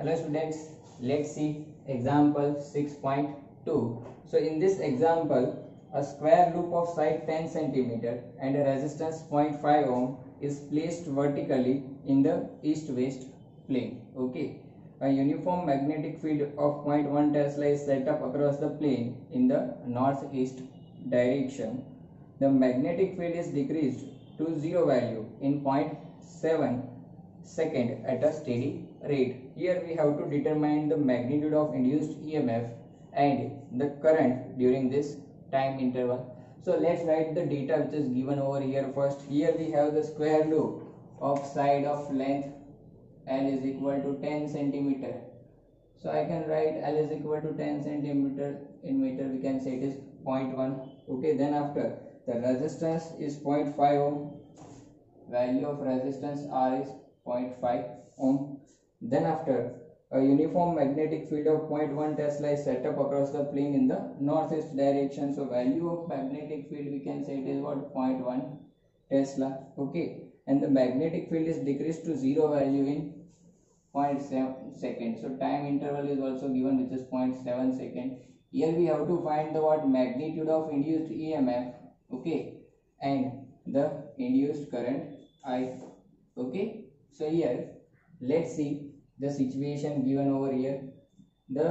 Hello students, let's see example 6.2. So in this example, a square loop of side 10 centimeter and a resistance 0.5 ohm is placed vertically in the east-west plane. Okay. A uniform magnetic field of 0.1 Tesla is set up across the plane in the northeast direction. The magnetic field is decreased to zero value in 0.7 second at a steady rate. Here we have to determine the magnitude of induced EMF and the current during this time interval. So let's write the data which is given over here first. Here we have the square loop of side of length L is equal to 10 centimeter. So I can write L is equal to 10 centimeter in meter we can say it is 0.1 okay then after the resistance is 0.5 ohm value of resistance R is 0.5 ohm then after a uniform magnetic field of 0.1 Tesla is set up across the plane in the northeast direction. So value of magnetic field we can say it is what 0.1 Tesla. Okay. And the magnetic field is decreased to zero value in 0.7 second. So time interval is also given which is 0.7 second. Here we have to find the what magnitude of induced EMF. Okay. And the induced current I. Okay. So here let's see the situation given over here. The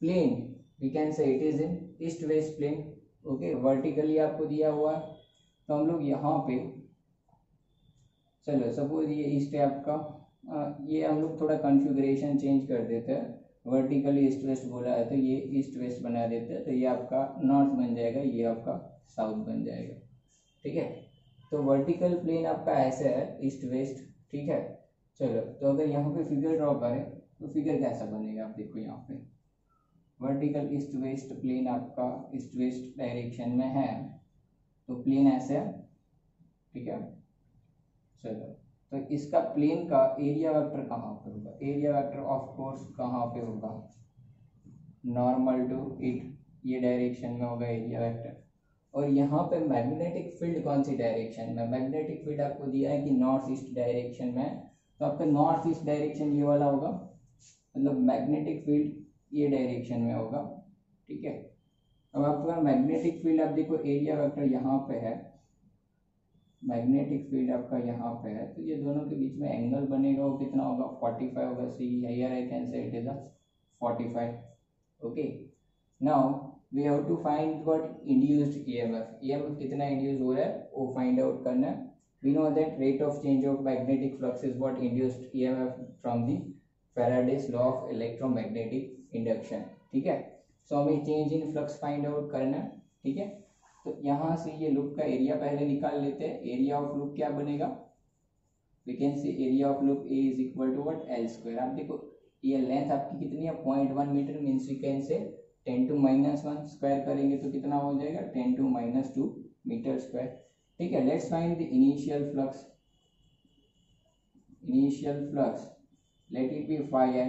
plane we can say it is in east west plane. Okay vertically आपको दिया हुआ। तो हम लोग यहाँ पे चलो suppose ये ईस्ट है आपका। आ, ये हम लोग थोड़ा कॉन्फ़िगरेशन चेंज कर देते हैं। वर्टिकली ईस्ट वेस्ट बोला है तो ये ईस्ट वेस्ट बना देते हैं। तो ये आपका नॉर्थ बन जाएगा ये आपका साउथ बन जाएगा। ठीक है? तो वर्टिकल प्लेन आपका ऐसे है ईस्ट वेस्ट ठीक है? चलो तो अगर यहाँ पे फिगर ड्रॉ करें तो फिगर कैसा बनेगा? आप देखो यहाँ पे। वर्टिकल ईस्ट वेस्ट प्लेन आपका ईस्ट वेस्ट डायरेक्शन में है। तो प्लेन ऐसे है, ठीक है? चलो तो इसका प्लेन का एरिया वेक्टर कहाँ पे होगा? एरिया वेक्टर ऑफ़ कोर्स कहाँ पे होगा? नॉर्मल टू इट ये डायरेक्शन में होगा एरिया वेक्टर और यहाँ पे मैग्नेटिक फ़ील्ड कौन सी डायरेक्शन में? मैग्नेटिक फ़ील्ड आपको दिया है कि नॉर्थ ईस्ट डायरेक्शन में। तो आपका नॉर्थ ईस्ट डायरेक्शन ये वाला होगा। मतलब मैग्नेटिक फ़ील्ड ये डायरेक्शन में होगा। ठीक है? अब आपका मैग्नेटिक फ़ील्ड आप देखो एरिया वेक्टर यहाँ पे है। मैग्नेटिक फ़ील्ड आपका यहाँ पे है। तो ये दोनों के बीच में एंगल बनेगा वो कितना होगा? 45 होगा। See here I can say it is a 45 okay now we have to find what induced EMF EMF कितना इंड्यूस हो रहा है, वो आउट करना है। We know that rate of change of magnetic flux is what induced EMF from the Faraday's law of electromagnetic induction है? So हमें change in flux find out करना है, ठीक है? तो यहाँ से ये लूप का एरिया पहले निकाल लेते हैं। एरिया ऑफ़ लूप क्या बनेगा? We can see area of loop A is equal to what L square आप देखो, ये लेंथ आपकी कितनी है? Point one metre means we can say ten to minus one square करेंगे तो कितना हो जाएगा? Ten to minus two metre square. ठीक है let's find the initial flux initial flux let it be phi i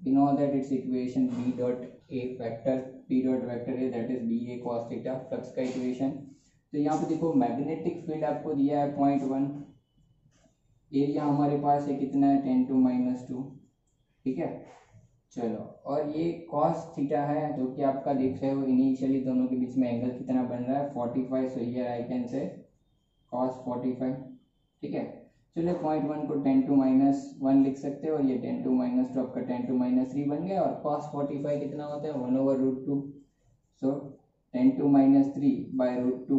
we know that its equation b dot a vector, b dot vector a, that is b a cos theta flux का equation तो यहाँ पे देखो magnetic field आपको दिया है point one area हमारे पास है कितना है? Ten to minus two. ठीक है? चलो, और ये कॉस थीटा है, जो कि आपका देख रहे हो इनिशियली दोनों के बीच में एंगल कितना बन रहा है? Forty five so here I can say cos forty five ठीक है? चलिए पॉइंट वन को टेन टू माइनस वन लिख सकते हो, और ये टेन टू माइनस टू आपका टेन टू माइनस थ्री बन गया, और कॉस फोर्टी फाइव कितना होता है? One over root two so ten to minus three by root two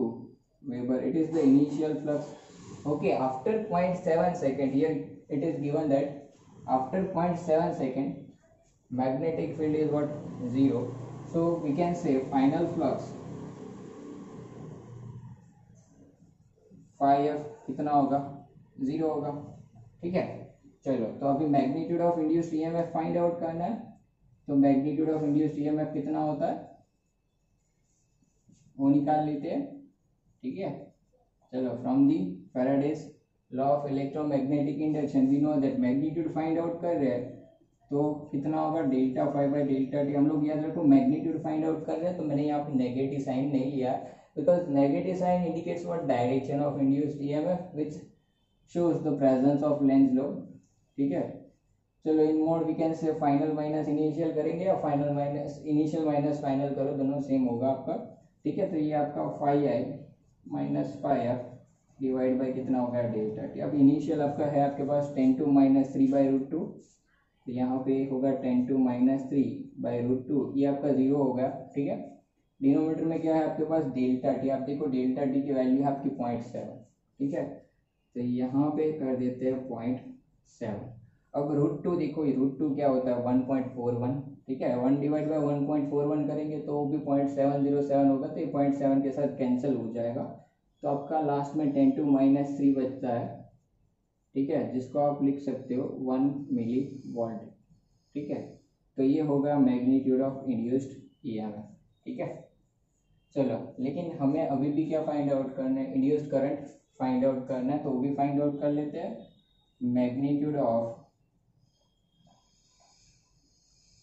weber it is the initial flux okay after point seven second here it is given that after point seven second magnetic field is what? Zero. So, we can say final flux phi f कितना होगा? Zero होगा। ठीक है? चलो तो अभी magnitude of induced EMF find out करना है। तो मैग्नीट्यूड ऑफ़ इंड्यूस्ड ईएमएफ कितना होता है? वो निकाल लेते हैं। ठीक है? चलो from the Faraday's law of electromagnetic induction we know that magnitude find out कर रहे हैं। तो कितना होगा? Delta five by delta T हम लोग याद रखो मैग्नीट्यूड फाइंड आउट कर रहे हैं तो मैंने यहाँ पे नेगेटिव साइन नहीं लिया। Because negative sign indicates what? Direction of induced EMF which shows the presence of lens lobe ठीक है? चलो in mod we can say final minus initial करेंगे, या final minus initial minus final करो, दोनों same होगा आपका। ठीक है? तो ये आपका five I minus five F divide by कितना होगा डेल्टा टी। अब इनिशियल आपका है आपके पास ten to minus three by root two तो यहाँ पे होगा ten to minus three by root two ये आपका ज़ीरो होगा, ठीक है? डिनोमीटर में क्या है आपके पास? डेल्टा टी आप देखो डेल्टा टी की वैल्यू है आपकी पॉइंट सेवन ठीक है? तो यहाँ पे कर देते हैं पॉइंट सेवन अब रूट टू देखो, ये रूट टू क्या होता है? वन पॉइंट फोर वन ठीक है? One divide by one point four one करेंगे तो वो भी पॉइंट सेवन ज़ीरो सेवन होगा तो ये पॉइंट सेवन के साथ कैंसिल हो जाएगा। तो आपका लास्ट में टेन टू माइनस थ्री बचता है। ठीक है, जिसको आप लिख सकते हो वन मिली वोल्ट ठीक है तो ये होगा मैग्नीट्यूड ऑफ़ इंड्यूस्ड ईएमएफ ठीक है, चलो, लेकिन हमें अभी भी क्या फाइंड आउट करना है? इंड्यूस्ड करंट फाइंड आउट करना है तो वो भी फाइंड आउट कर लेते हैं। Magnitude of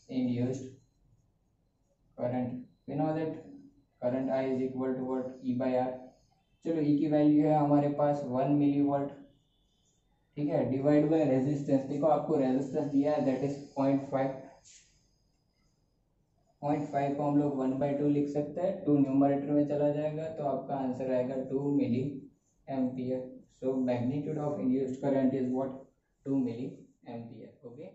induced current we know that current i is equal to what? E by r चलो ई की वैल्यू है हमारे पास वन मिली वोल्ट ठीक है डिवाइड बाय रेजिस्टेंस देखो, आपको रेजिस्टेंस दिया है that is point five point five को हम लोग वन बाई टू लिख सकते हैं. टू न्यूमरेटर में चला जाएगा तो आपका आंसर आएगा two milli ampere so magnitude of induced current is what two milli ampere okay